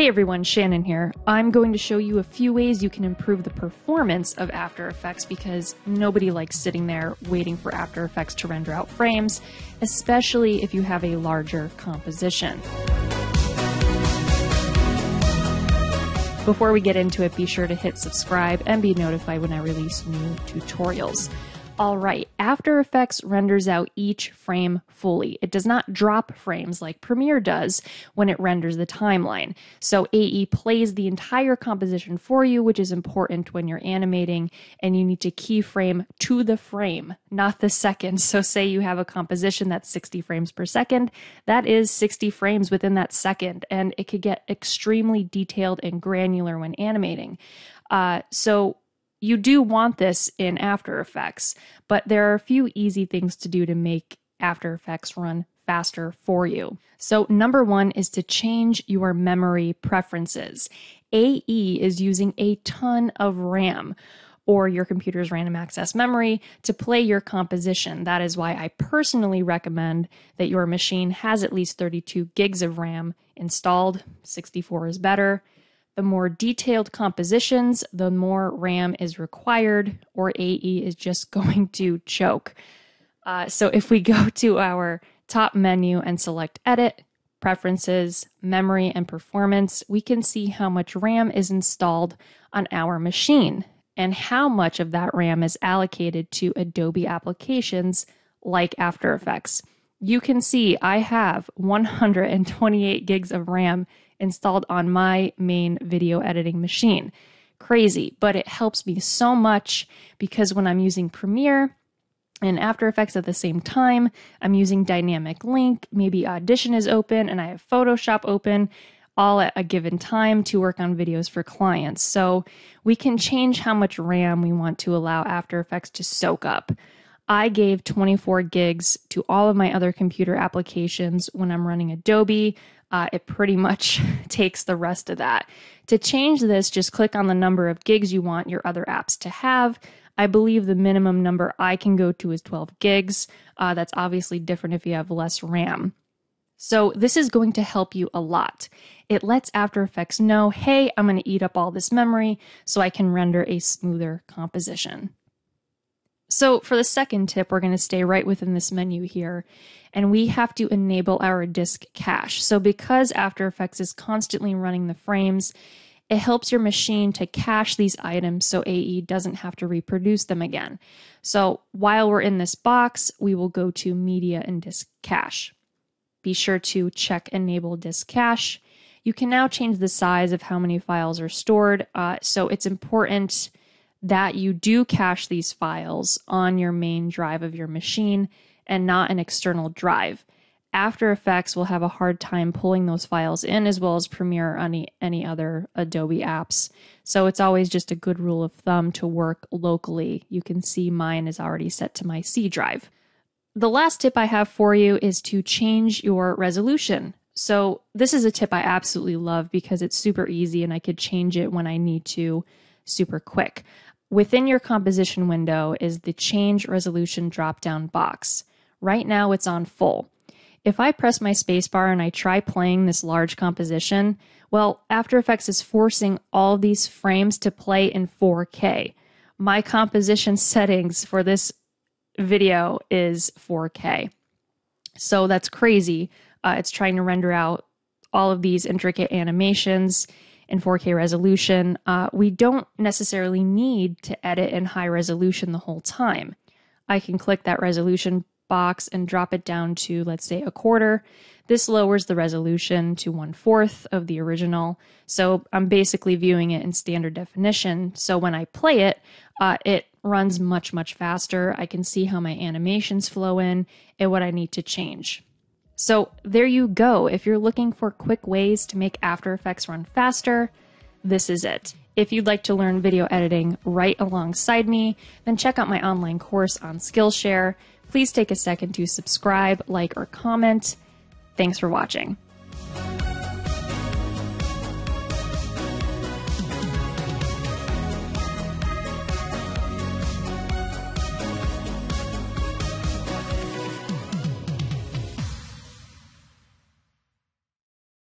Hey everyone, Shannon here. I'm going to show you a few ways you can improve the performance of After Effects because nobody likes sitting there waiting for After Effects to render out frames, especially if you have a larger composition. Before we get into it, be sure to hit subscribe and be notified when I release new tutorials. All right, After Effects renders out each frame fully. It does not drop frames like Premiere does when it renders the timeline. So AE plays the entire composition for you, which is important when you're animating and you need to keyframe to the frame, not the second. So say you have a composition that's 60 frames per second, that is 60 frames within that second, and it could get extremely detailed and granular when animating. Uh, so you do want this in After Effects, but there are a few easy things to do to make After Effects run faster for you. So, number one is to change your memory preferences. AE is using a ton of RAM or your computer's random access memory to play your composition. That is why I personally recommend that your machine has at least 32 gigs of RAM installed. 64 is better. The more detailed compositions, the more RAM is required, or AE is just going to choke. Uh, so if we go to our top menu and select Edit, Preferences, Memory, and Performance, we can see how much RAM is installed on our machine and how much of that RAM is allocated to Adobe applications like After Effects. You can see I have 128 gigs of RAM installed on my main video editing machine. Crazy, but it helps me so much because when I'm using Premiere, and After Effects at the same time. I'm using Dynamic Link, maybe Audition is open, and I have Photoshop open, all at a given time to work on videos for clients. So we can change how much RAM we want to allow After Effects to soak up. I gave 24 gigs to all of my other computer applications when I'm running Adobe, uh, it pretty much takes the rest of that. To change this, just click on the number of gigs you want your other apps to have. I believe the minimum number I can go to is 12 gigs. Uh, that's obviously different if you have less RAM. So, this is going to help you a lot. It lets After Effects know, hey, I'm going to eat up all this memory so I can render a smoother composition. So, for the second tip, we're going to stay right within this menu here and we have to enable our disk cache. So because After Effects is constantly running the frames, it helps your machine to cache these items so AE doesn't have to reproduce them again. So while we're in this box, we will go to Media and Disk Cache. Be sure to check Enable Disk Cache. You can now change the size of how many files are stored. Uh, so it's important that you do cache these files on your main drive of your machine and not an external drive. After Effects will have a hard time pulling those files in as well as Premiere or any, any other Adobe apps. So it's always just a good rule of thumb to work locally. You can see mine is already set to my C drive. The last tip I have for you is to change your resolution. So this is a tip I absolutely love because it's super easy and I could change it when I need to super quick. Within your composition window is the change resolution drop down box. Right now it's on full. If I press my spacebar and I try playing this large composition, well, After Effects is forcing all these frames to play in 4K. My composition settings for this video is 4K. So that's crazy. Uh, it's trying to render out all of these intricate animations in 4K resolution. Uh, we don't necessarily need to edit in high resolution the whole time. I can click that resolution box and drop it down to, let's say, a quarter. This lowers the resolution to one fourth of the original. So I'm basically viewing it in standard definition. So when I play it, uh, it runs much, much faster. I can see how my animations flow in and what I need to change. So there you go. If you're looking for quick ways to make After Effects run faster, this is it. If you'd like to learn video editing right alongside me, then check out my online course on Skillshare. Please take a second to subscribe, like, or comment. Thanks for watching.